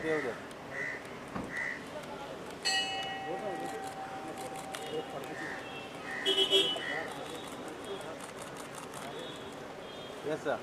होते उधर Yes, sir.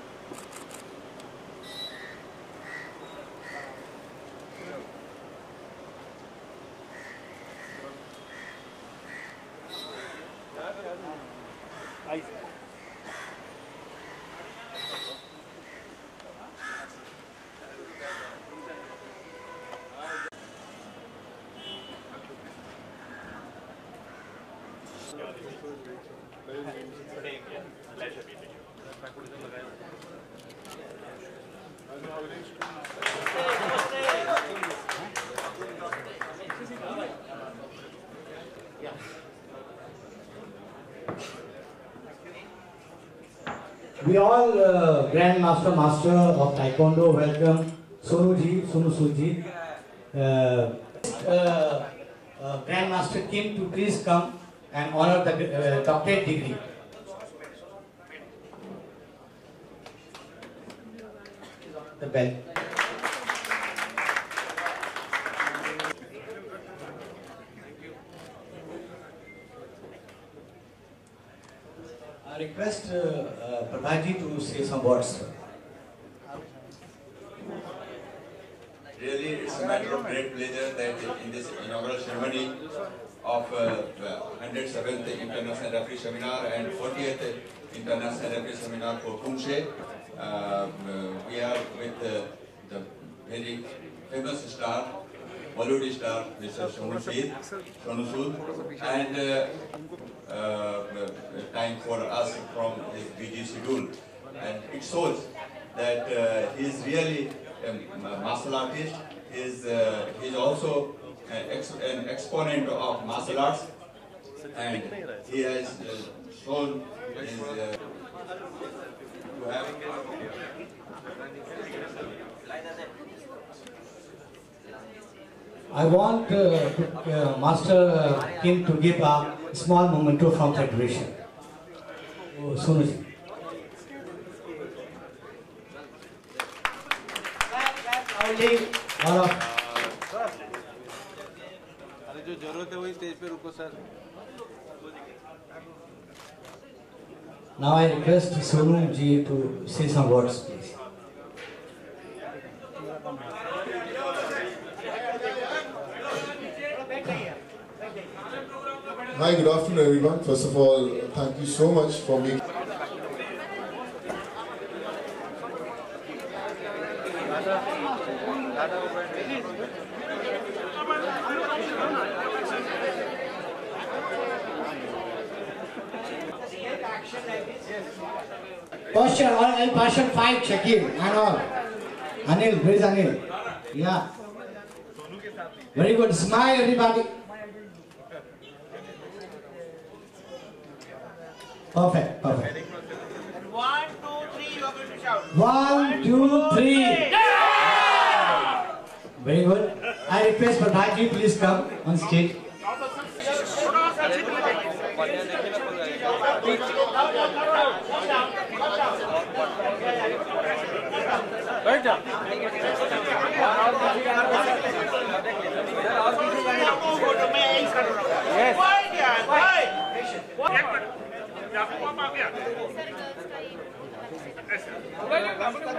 We all uh, Grand Master of Taekwondo welcome Sonu ji, Sonu Suji. Uh, uh, uh, Grand Master Kim to please come and honor the uh, doctorate degree. The bell. I request uh, uh, Pradhanji to say some words. Really, it's a matter of great pleasure that in this inaugural ceremony of uh, 107th International Referee Seminar and 40th International Referee Seminar for Kumshe, uh, uh, we are with uh, the very famous star, Bollywood star, Mr. Sonu Sood, Sonu Sood, and uh, uh, time for us from his busy schedule. And it shows that uh, he is really a martial artist. He is, uh, he is also an, ex an exponent of martial arts. And he has uh, shown his, uh, to have I want uh, uh, Master Kim to give a small memento from Federation. Oh, Now I request Sonu ji to say some words, please. Hi, good afternoon, everyone. First of all, thank you so much for being. Posture, all, posture five, Shakir, and all. Anil, where is Anil? Yeah. Very good. Smile, everybody. Perfect, perfect. One, two, three, you are going to shout. One, two, three. Very good. I request Pradhanji, please come on stage. बैठ जा photo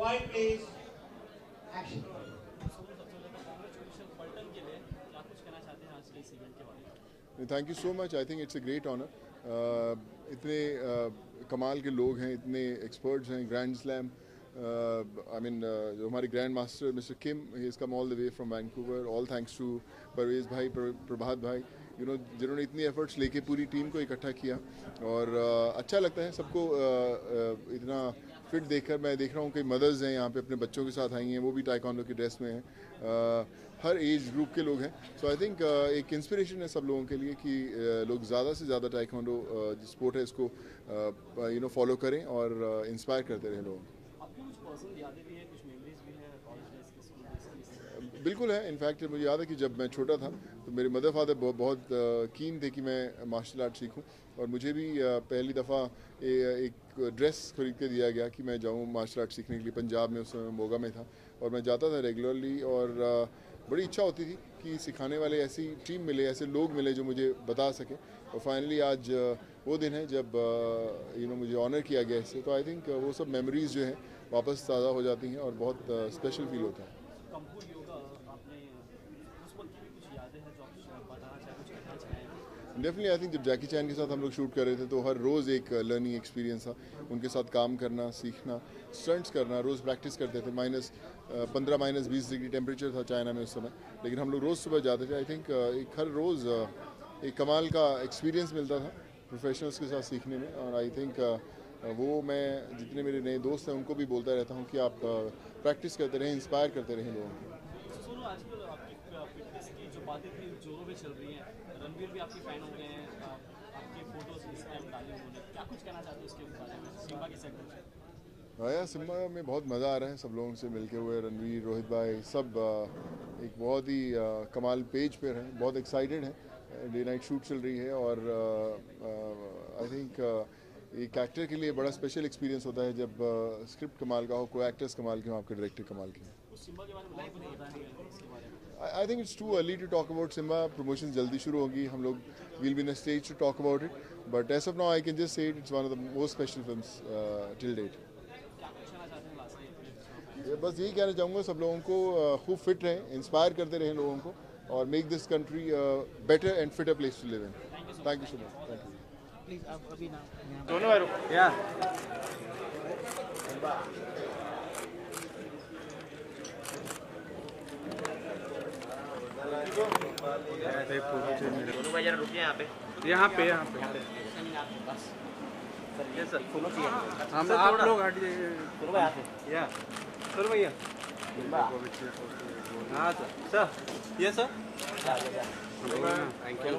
quiet please Action. Thank you so much I think it's a great honour इतने uh, कमाल के लोग हैं इतने experts हैं grand slam आई mean जो हमारे grand master mister Kim is come all the way from Vancouver all thanks to Parvez भाई प्र- प्रभात भाई. यू नो जिन्होंने इतनी एफर्ट्स लेके पूरी टीम को इकट्ठा किया. और अ, अच्छा लगता है सबको अ, अ, इतना फिट देखकर मैं देख रहा हूँ कई मदर्स हैं यहाँ पे अपने बच्चों के साथ आई हैं वो भी टाइकॉन्डो की ड्रेस में हैं। हर एज ग्रुप के लोग हैं। सो आई थिंक एक इंस्पिरेशन है सब लोगों के लिए कि uh, लोग ज़्यादा से ज़्यादा टाइकॉन्डो जो स्पोर्ट है इसको यू नो फॉलो करें और इंस्पायर करते रहें लोगों बिल्कुल है। इनफैक्ट मुझे याद है कि जब मैं छोटा था तो मेरे मदर फादर बहुत, बहुत कीन थे कि मैं मार्शल आर्ट सीखूं। और मुझे भी पहली दफ़ा एक ड्रेस खरीद के दिया गया कि मैं जाऊँ मार्शल आर्ट सीखने के लिए। पंजाब में उस समय मोगा में था। और मैं जाता था रेगुलरली और बड़ी इच्छा होती थी कि सिखाने वाले ऐसी टीम मिले ऐसे लोग मिले जो मुझे बता सकें। और फाइनली आज वो दिन है जब यू नो मुझे ऑनर किया गया इससे। तो आई थिंक वो सब मेमोरीज जो हैं वापस ताज़ा हो जाती हैं और बहुत स्पेशल फील होता है कंपू योगा आपने उस वक्त की भी कुछ यादें हैं जो आप बताना चाहें कुछ कहना चाहें डेफिनेटली आई थिंक जब जैकी चैन के साथ हम लोग शूट कर रहे थे तो हर रोज़ एक लर्निंग एक्सपीरियंस था। उनके साथ काम करना, सीखना स्टंट्स करना, रोज़ प्रैक्टिस करते थे। माइनस पंद्रह माइनस बीस डिग्री टेम्परेचर था चाइना में उस समय। लेकिन हम लोग रोज़ सुबह जाते थे। आई थिंक एक हर रोज़ एक कमाल का एक्सपीरियंस मिलता था प्रोफेशनल्स के साथ सीखने में। और आई थिंक वो मैं, जितने मेरे नए दोस्त हैं, उनको भी बोलता रहता हूँ कि आप प्रैक्टिस करते रहें इंस्पायर करते रहें लोगों को सुनो आजकल आपकी फिटनेस की जो बातें थी जोरों में चल रही हैं। रणवीर भी आपकी फ़ैन हो गए हैं। आपकी फ़ोटोज़ इंस्टाग्राम डाली उन्होंने क्या कुछ कहना चाहते हो उसके बारे में? सिम्बा के में आया सिम्बा में बहुत मज़ा आ रहा है सब लोगों से मिलके हुए। रणवीर रोहित भाई सब एक बहुत ही कमाल पेज पर हैं। बहुत एक्साइटेड हैं। डे नाइट शूट चल रही है और आई थिंक एक एक्टर के लिए बड़ा स्पेशल एक्सपीरियंस होता है जब स्क्रिप्ट कमाल का हो कोई एक्टर्स कमाल के हो आपके डायरेक्टर कमाल के हो। उस सिम्बा के बारे में लाइव नहीं बताएंगे इसके बारे में I think it's too early to talk about Simmba promotion जल्दी शुरू होगी हम लोग will be in stage to talk about it but as of now I can just say it's one of the most special film till date क्या कुछ कहना चाहते हैं लास्ट में ये बस यही कहना चाहूँगा सब लोगों को अ, खूब फिट रहें इंस्पायर करते रहें लोगों को और make this country better and fitter place to live in thank you so much thank you दोनों भाई रुको या दोनों भाई जरा रुकिए यहाँ पे यहाँ पे। यहाँ पे ये सर हम आप लोग हट जाइए। या। सर भैया। हाँ सर। सर ये सर। Thank you